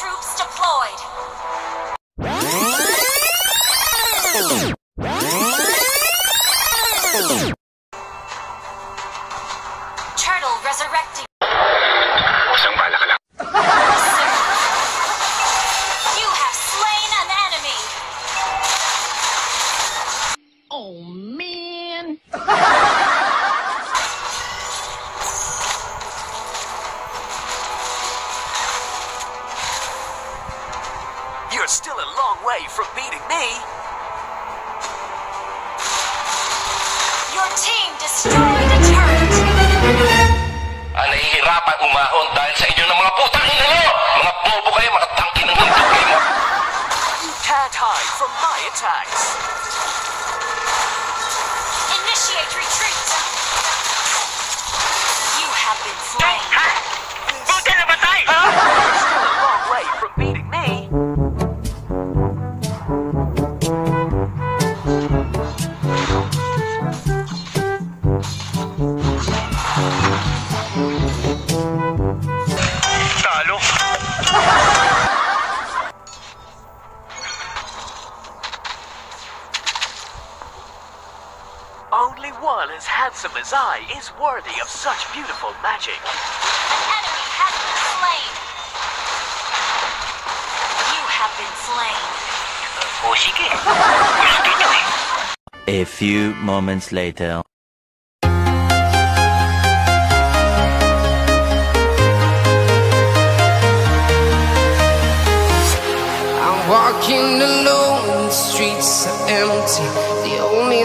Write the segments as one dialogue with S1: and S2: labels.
S1: Troops deployed. Beating me.
S2: Your team destroyed a turret.
S3: Ah, nahihirapan umahon dahil sa inyo ng mga putang ina nyo! Mga bobo kayo, mga tangkin ng ganito kayo!
S1: You can't hide from my attacks.
S2: Initiate retreat. You have been slain.
S1: Only one as handsome as I is worthy of such beautiful magic.
S2: An enemy has been slain. You have been slain.
S4: O sige. Gusto nyo eh.
S5: A few moments later.
S6: I'm walking alone, the streets are empty.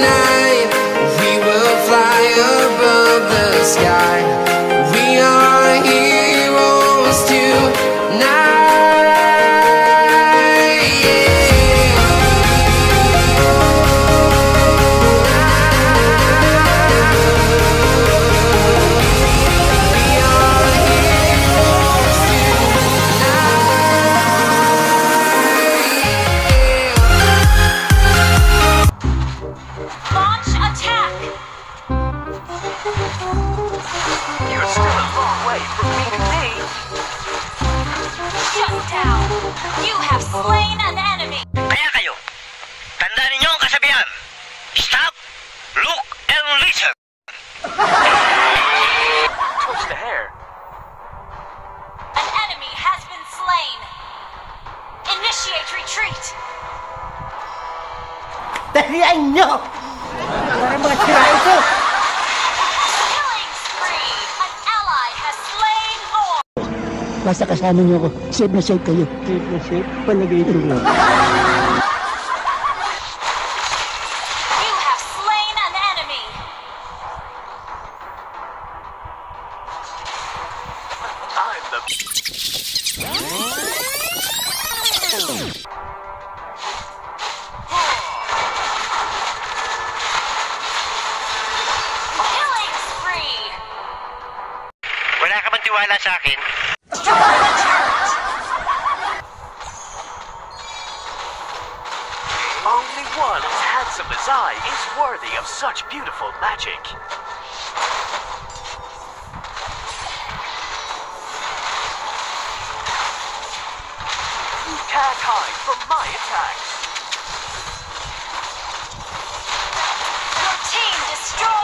S6: Tonight. We will fly above the sky.
S2: Have slain an enemy.
S4: Kaya kayo, tandaan ninyo ang kasabihan. Stop, look, and listen.
S1: Touch the hair.
S2: An enemy has been slain. Initiate retreat.
S7: Talian nyo! Para mga sira ito! Basta kasama nyo ako, safe na safe kayo. Safe na safe? Palagay ko lang.
S2: You have slain an enemy.
S1: I'm the
S2: Killing spree.
S4: Wala ka bang tiwala sa akin?
S1: Only one as handsome as I is worthy of such beautiful magic. You can't hide from my attacks.
S2: Your team destroyed